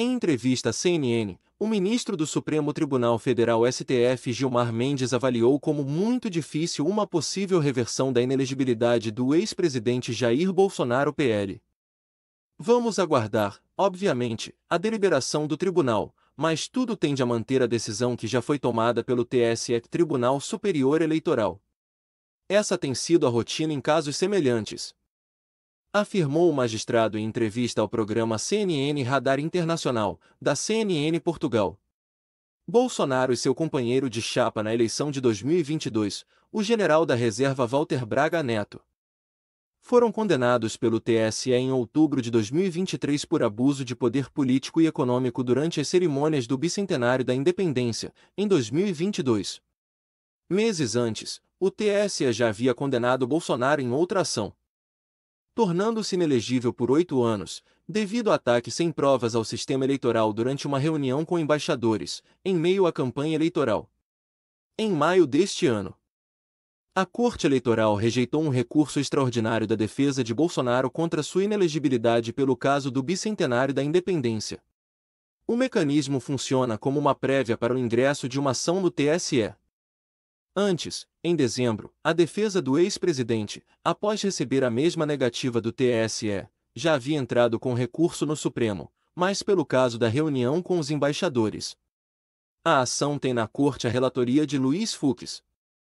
Em entrevista à CNN, o ministro do Supremo Tribunal Federal STF Gilmar Mendes avaliou como muito difícil uma possível reversão da inelegibilidade do ex-presidente Jair Bolsonaro PL. Vamos aguardar, obviamente, a deliberação do tribunal, mas tudo tende a manter a decisão que já foi tomada pelo TSE Tribunal Superior Eleitoral. Essa tem sido a rotina em casos semelhantes, afirmou o magistrado em entrevista ao programa CNN Radar Internacional, da CNN Portugal. Bolsonaro e seu companheiro de chapa na eleição de 2022, o general da reserva Walter Braga Neto, foram condenados pelo TSE em outubro de 2023 por abuso de poder político e econômico durante as cerimônias do bicentenário da independência, em 2022. Meses antes, o TSE já havia condenado Bolsonaro em outra ação, tornando-se inelegível por oito anos, devido a ataques sem provas ao sistema eleitoral durante uma reunião com embaixadores, em meio à campanha eleitoral. Em maio deste ano, a Corte Eleitoral rejeitou um recurso extraordinário da defesa de Bolsonaro contra sua inelegibilidade pelo caso do bicentenário da independência. O mecanismo funciona como uma prévia para o ingresso de uma ação no TSE. Antes, em dezembro, a defesa do ex-presidente, após receber a mesma negativa do TSE, já havia entrado com recurso no Supremo, mas pelo caso da reunião com os embaixadores. A ação tem na corte a relatoria de Luiz Fux,